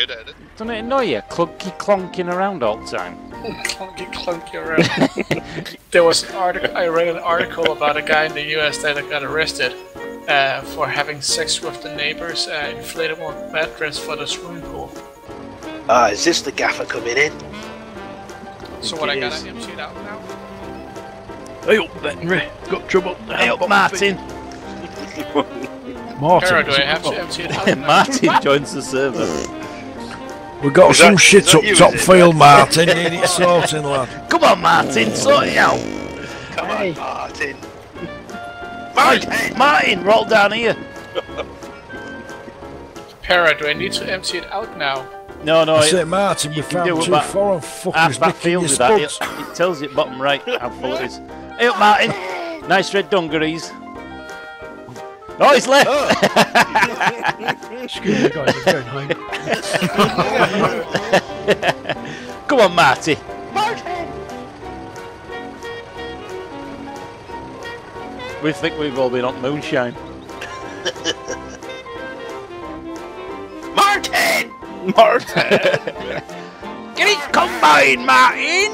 good at it. Doesn't it annoy you? Clunky clonking around all the time. clunky, clunky around. there was an article. I read an article about a guy in the U.S. that got arrested uh, for having sex with the neighbor's uh, inflatable mattress for the swimming pool. Ah, is this the gaffer coming in? So what I it gotta is. empty out now? Hey up, veterinary. Got trouble. Hey up, Martin! Martin. Tara, do I have to got? empty it out now? Martin joins the server. We got Is some that- shit up you, top is it? field, Martin. You need it sorting, lad. Come on, Martin, sort it out! Come Hey. on, Martin. Martin! Martin, roll down here! Para, do I need to empty it out now? No, no, I say, Martin, we you can do found two about foreign fuckers that field your with that. It, it tells you bottom right how full it is. Hey up, Martin! Nice red dungarees. Oh, he's left! Oh. Excuse me, guys, I'm going home. Come on, Marty. Martin We think we've all been on moonshine. Martin! Martin! Get it combined, Martin!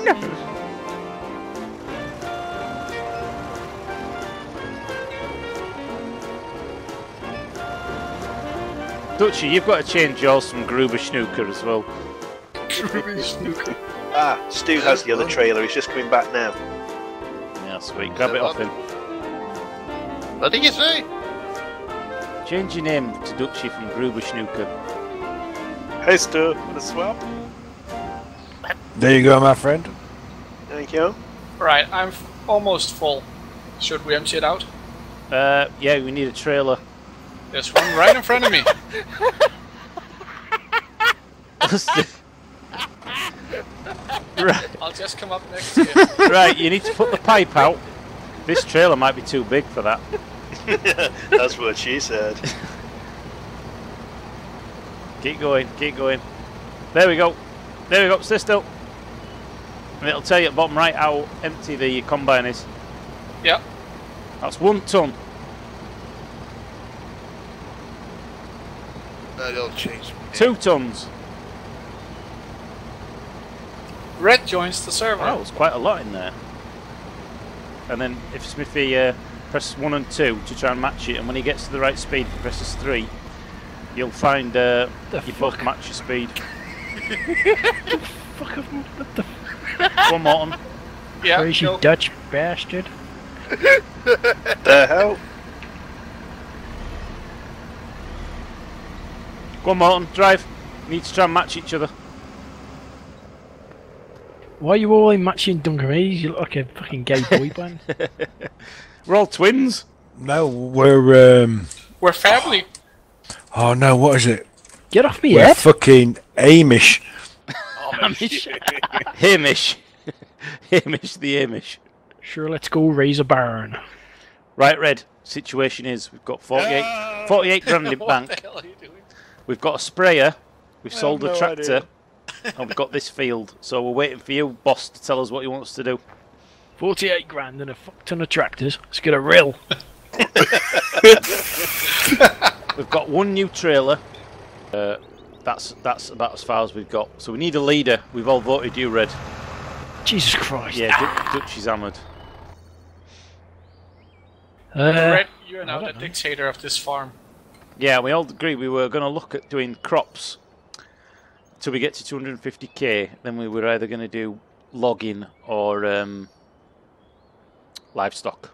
Dutchy, you've got to change yours from Gruber Snooker as well. Grooby Schnooker. Ah, Stu has the other trailer. He's just coming back now. Yeah, sweet. Grab it off him. What did you say? Change your name to Dutchy from Gruber Snooker. Hey, Stu. Want to swap? There you go, my friend. Thank you. Right, I'm f- almost full. Should we empty it out? Uh, yeah, we need a trailer. There's one right in front of me. right, I'll just come up next to you. right, you need to put the pipe out. This trailer might be too big for that. That's what she said. Keep going, keep going. There we go. There we go, stay still. And it'll tell you at the bottom right how empty the combine is. Yep. That's one ton. That'll change. Two tons. Red joins the server. Oh, there's quite a lot in there. And then if Smithy uh, presses one and two to try and match it, and when he gets to the right speed, he presses three, you'll find uh, The you both match your speed. Fuck off, what the One more ton. yeah, crazy go. Dutch bastard. The hell? Go on, Morton, drive. Need to try and match each other. Why are you all in matching dungarees? You look like a fucking gay boy band. We're all twins. no, we're um. We're family. Oh no, what is it? Get off me We're head. fucking Amish. Amish. Hamish. Hamish the Amish. Sure, let's go raise a barn. Right, Red. Situation is we've got 48, 48 grand in what bank. We've got a sprayer. We've I sold have a no tractor. idea. and we've got this field. So we're waiting for you, boss, to tell us what he wants to do. 48 grand and a fuck ton of tractors. Let's get a rill. We've got one new trailer. Uh, that's that's about as far as we've got. So we need a leader. We've all voted you, Red. Jesus Christ. Yeah, Du- Dutch is hammered. Uh, Red, you're now the know. dictator of this farm. Yeah, we all agree we were going to look at doing crops till we get to 250k. Then we were either going to do logging or um, livestock.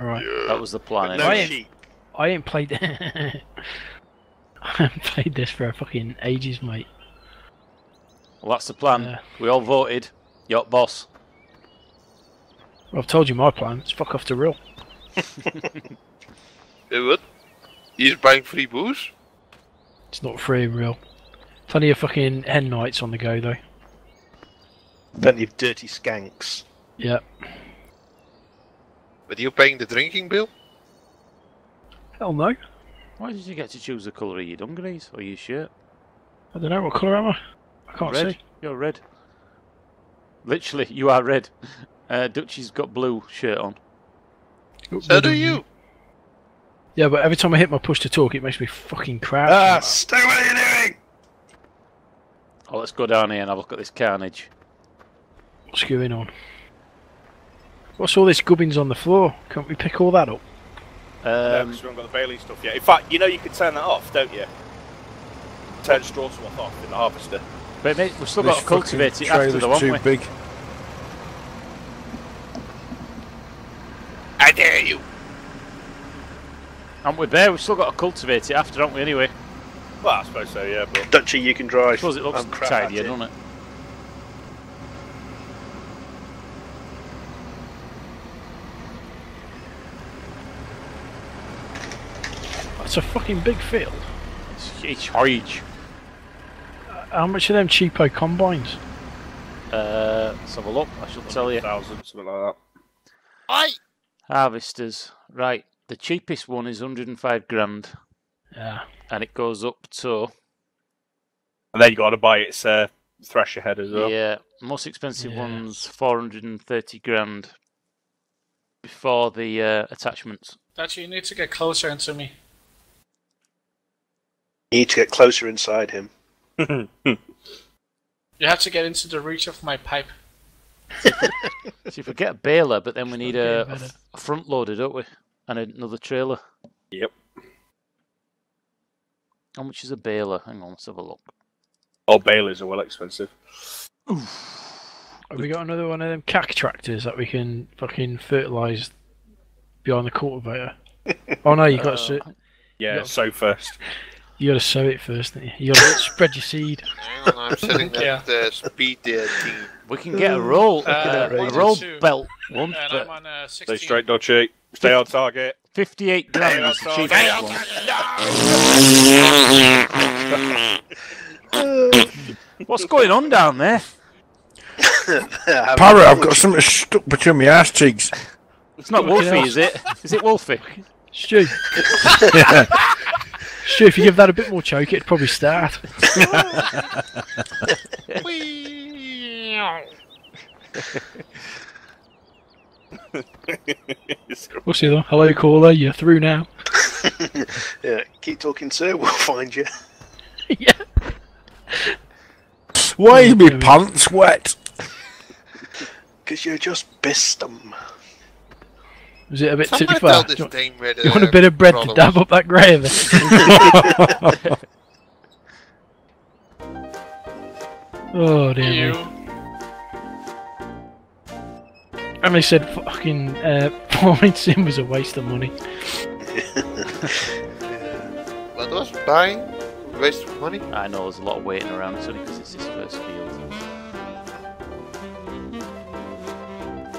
Alright. That was the plan. No anyway. sheep. I ain't played. I haven't played this for a fucking ages, mate. Well, that's the plan. Yeah. We all voted. You're boss. Well, I've told you my plan. It's fuck off to real. Eh, what? He's buying free booze? It's not free rill. Plenty of fucking hen nights on the go, though. Plenty of dirty skanks. Yep. But you're paying the drinking bill? Hell no. Why did you get to choose the colour of your dungarees or your shirt? I don't know what colour am I. I can't red. see. You're red. Literally, you are red. Uh, Dutchy's got blue shirt on. So do you. Yeah, but every time I hit my push to talk, it makes me fucking crouch. Ah, Stu, what are you doing? Oh, let's go down here and have a look at this carnage. What's going on? What's all this gubbins on the floor? Can't we pick all that up? No, Um, 'cause we haven't got the baling stuff yet. In fact, you know you can turn that off, don't you? Turn straw swath off in the harvester. but mate, we've still This got to cultivate fucking it after, trailer's though, haven't too we? big. I dare you. Haven't we, Bear? We've still got to cultivate it after, haven't we, anyway? Well, I suppose so, yeah. But Dutchy, you can drive. I drive. suppose it looks I'm crap at tidier, it. doesn't it? That's a fucking big field. It's, it's huge. How much are them cheapo combines? Uh, let's have a look. I shall tell you. thousand, something like that. I. Harvesters. Right. The cheapest one is 105 grand, Yeah. and it goes up to And then you got to buy its uh, thresher head as well. yeah. Most expensive Yeah. one's 430 grand before the uh, attachments. Dutchy, you need to get closer into me. You need to get closer inside him. You have to get into the reach of my pipe. So if we get a baler, but then we need a, getting a better. f- a front loader, don't we? And another trailer. Yep. How much is a baler? Hang on, let's have a look. Oh, balers are well expensive. Oof. Have we got another one of them cack tractors that we can fucking fertilise behind the cultivator? oh no, you got to Uh, Yeah, Yeah. so first. you got to sow it first, don't you? You got to spread your seed. Hang on, I'm setting Yeah. that uh, speed uh, thing. We can get a roll, Uh, get a, roll two. belt one, And but I'm on uh, 16. Stay straight, dodgy. Stay on target. 58 grand is the Stay cheapest on one. What's going on down there? Para, I've got something stuck between my ass cheeks. It's not Wolfie, is it? Is it Wolfie? Stu. Stu, if you give that a bit more choke, it'd probably start. What's the other? one? Hello, caller. You're through now. Yeah, keep talking, sir. We'll find you. yeah. Why is my pants wet? Because you're just pissed them. Was it a bit too far? Do this you, want- thing where do you want a bit of bread to dab up that gravy? oh dear You. Me. And they said fucking uh, pouring sim was a waste of money. What was buying? Waste of money? I know there's a lot of waiting around, it's only because it's his first field.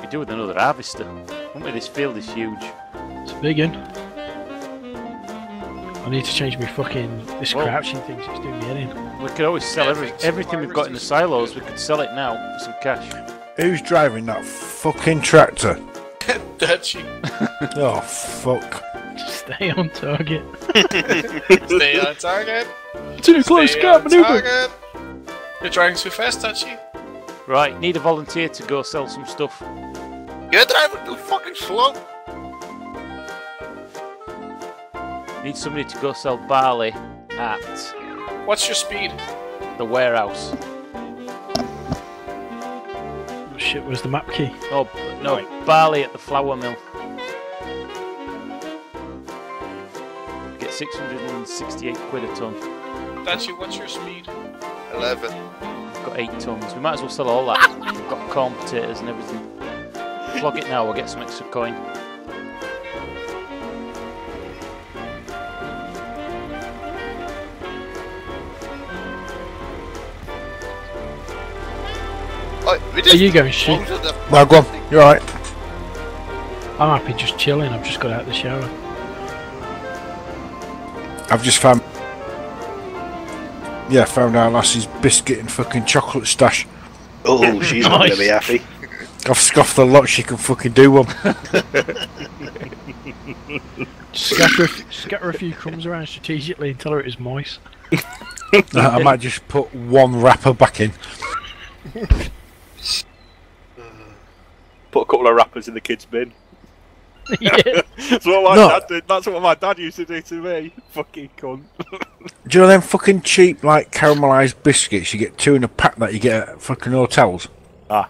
We do with another harvester. Wouldn't we? This field is huge. It's a big one. I need to change my fucking this Well- crouching thing. 'cause It's doing me head in. We could always sell every, everything we've got in the silos. We could sell it now for some cash. Who's driving that fucking tractor? Dutchy. Oh, fuck. Stay on target. Stay on target. Too close, Stay can't maneuver. target. You're driving too fast, Dutchy. Right, need a volunteer to go sell some stuff. You're driving too fucking slow. Need somebody to go sell barley at What's your speed? the warehouse. Shit, where's the map key? Oh, b- no, barley at the flour mill. Get 668 quid a ton. Dutchy, what's your speed? 11. We've got 8 tons. We might as well sell all that. We've got corn, potatoes, and everything. Flog it now, we'll get some extra coin. Are you going shit? closed the go on. You're right. I'm happy just chilling. I've just got out of the shower. I've just found. Yeah, found our lassie's biscuit and fucking chocolate stash. Oh, she's not going to be happy. I've scoffed a lot. She can fucking do one. Scatter, a, f- scatter a few crumbs around strategically and tell her it was mice. I might just put one wrapper back in. Put a couple of wrappers in the kids' bin. yeah. That's what my No. dad did. That's what my dad used to do to me. Fucking cunt. Do you know them fucking cheap, like, caramelised biscuits you get two in a pack that you get at fucking hotels? Ah.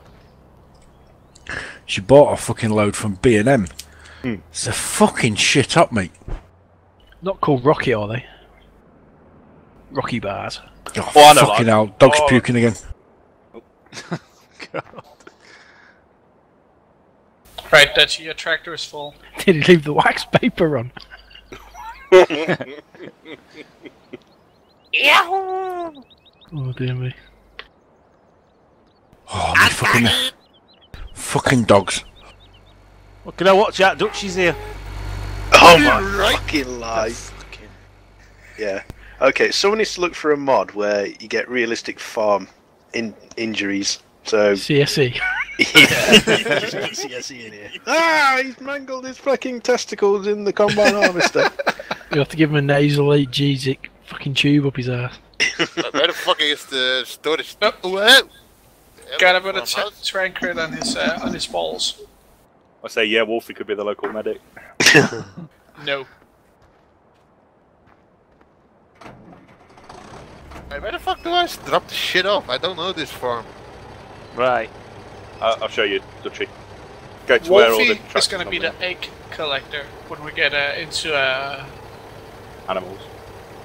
She bought a fucking load from B&M. Hmm. It's a fucking shit up, mate. Not called Rocky, are they? Rocky bars. Oh, Oh, I know, fucking like- hell. Dog's oh. puking again. Right, Dutchy, your tractor is full. Did he leave the wax paper on? Oh dear me. Oh, my fucking... Fucking dogs. Well, can I watch out? Dutchie's here. Oh my fucking life. Yeah. Okay, someone needs to look for a mod where you get realistic farm in injuries. So CSE. Yeah, just get CSE in here. Ah, he's mangled his fucking testicles in the combine harvester. You have to give him a nasal 8 fucking tube up his ass. Where the fuck is the storage? Nope. Wow. Got a bit of Farmhouse? t- trancred on his uh, on his balls. I say, yeah, Wolfie could be the local medic. No. Hey, Where the fuck do I drop the shit off? I don't know this farm. Right. Uh, I'll show you, Dutchy. Go to where all the Wolfie is going to be the egg collector when we get uh, into uh, animals.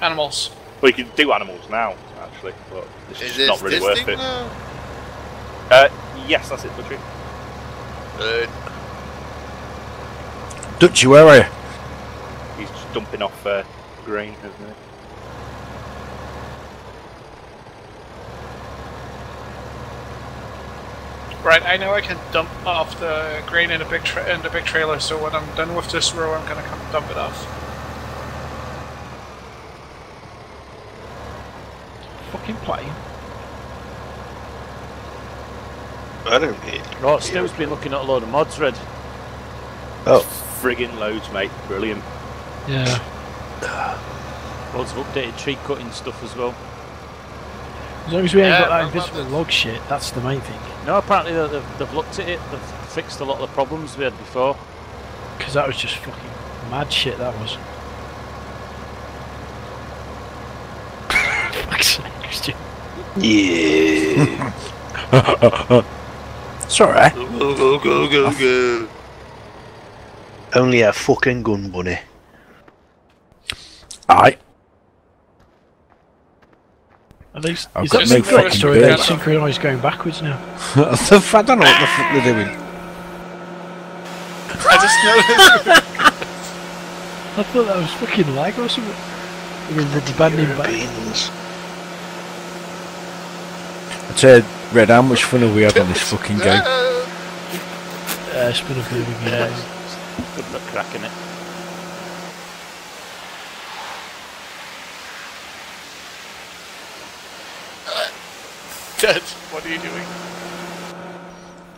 animals. Well, you can do animals now, actually, but it's Is this not really this worth thing it. now? Uh, yes, that's it, Dutchy. Uh, Dutchy, where are you? He's just dumping off uh, grain, isn't it? Right, I know I can dump off the grain in a big tra- in the big trailer. So when I'm done with this row, I'm going to come dump it off. Fucking plane. I don't need. Oh, Stu's been looking at a load of mods, Red. Oh, friggin' loads, mate. Brilliant. Yeah. Loads of updated tree cutting stuff as well. As long as we ain't Yeah, got that I invisible log shit, that's the main thing. No, apparently they- they've, they've looked at it. They've fixed a lot of the problems we had before. Because that was just fucking mad shit, that was. Fuck's sake, Stu. Yeah. It's alright. go, go, go, go, go. Only a fucking gun bunny. Aye. Are they, is I've that got no synchronised fucking or are they synchronised going backwards now? I don't know what the fuck they're doing. I just noticed. I thought that was fucking lag or something. They were rubber banding back. Beans. I tell you, Red, how much fun have we had on this fucking game? Uh, it's been a bit of a Yeah, game. good luck cracking it. Dad, what are you doing?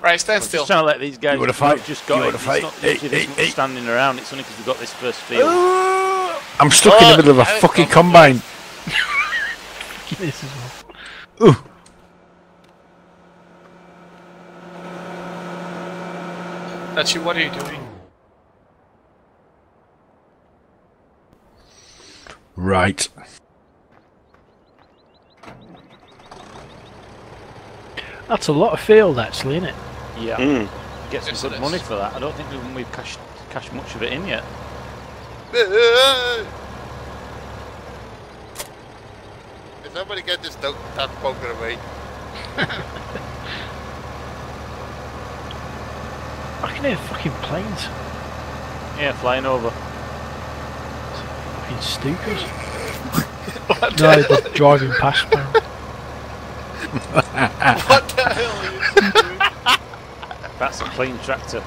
Right, stand I'm still. just trying to let these guys You wanna fight? just You got wanna it. It's fight? not Hey, usually hey, much hey. standing around. It's only because we've got this first field. I'm stuck in the middle of a Oh, fucking combine. This as well. Ooh. That's you. What are you doing? Right. That's a lot of field, actually, isn't it? Yeah, Mm. get some Yes, good money for that. I don't think we've, we've cashed, cashed much of it in yet. Can somebody get this dog that poker away? I can hear fucking planes. Yeah, flying over. Fucking stupid. no, they're driving past now. What the hell are you doing? That's a clean tractor.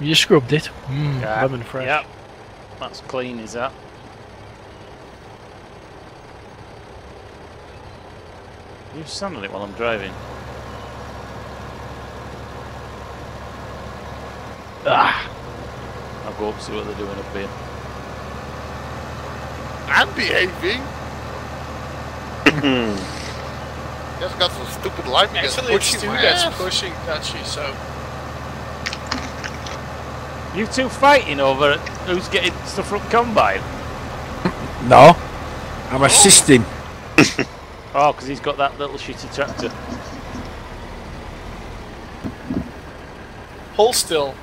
You just scrubbed it. Mmm, Yeah. lemon fresh. Yep. That's clean, is that? You stand on it while I'm driving. Ah, I'll go up see what they're doing up here. I'm behaving. Just got some stupid life against Actually, it's pushing Stu my that's ass. pushing Dutchy, so You two fighting over who's getting stuff from combine? No, I'm oh. assisting. Oh, because he's got that little shitty tractor. hold still.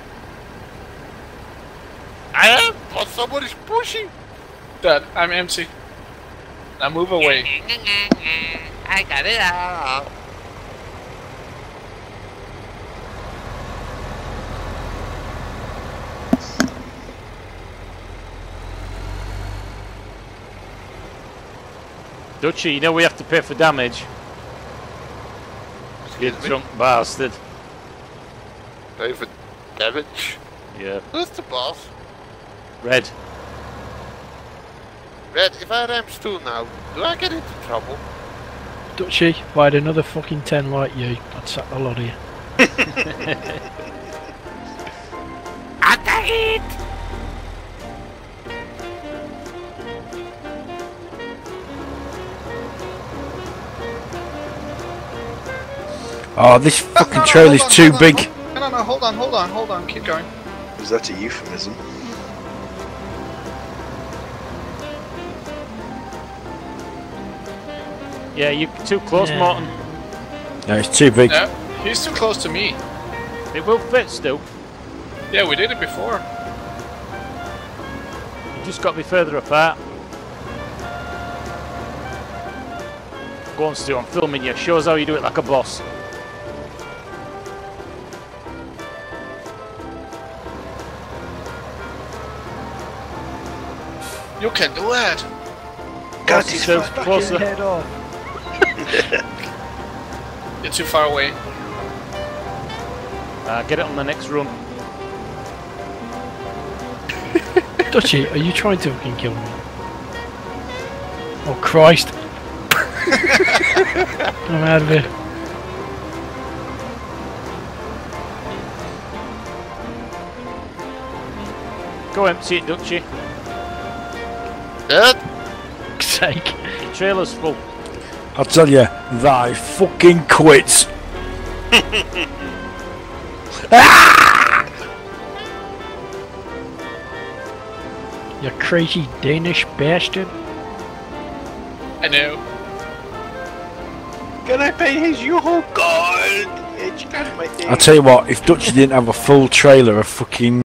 I am, but somebody's pushing. Dad, I'm empty. Now move away. I got it out. Dutchy, you know we have to pay for damage. You Excuse me. drunk bastard. David damage. Yeah. Who's the boss? Red. Red, if I ram Stu now, do I get into trouble? Dutchy, if I had another fucking 10 like you, I'd sack the lot of you. Attack it! Oh, this fucking no, no, trailer's hold on, too hold on, big. hold- No, no, no, hold on, hold on, hold on, keep going. Is that a euphemism? Yeah, you're too close, Yeah. Morton. No, it's too big. No, he's too close to me. It will fit still. Yeah, we did it before. You just got to be further apart. Go on, Stu, I'm filming you. Show us how you do it like a boss. You can do it. God, Closer, he's Stu, fucking- closer. Head off. You're too far away. Uh, get it on the next run. Dutchy, are you trying to fucking kill me? Oh Christ! I'm out of here. Go empty it, Dutchy. Ed? Sake. Your trailer's full. I'll tell you, thy fucking quits. You crazy Danish bastard. I know. Can I pay his Yoo-hoo gold? Yeah, you can, my dear. I'll tell you what, if Dutchy didn't have a full trailer of fucking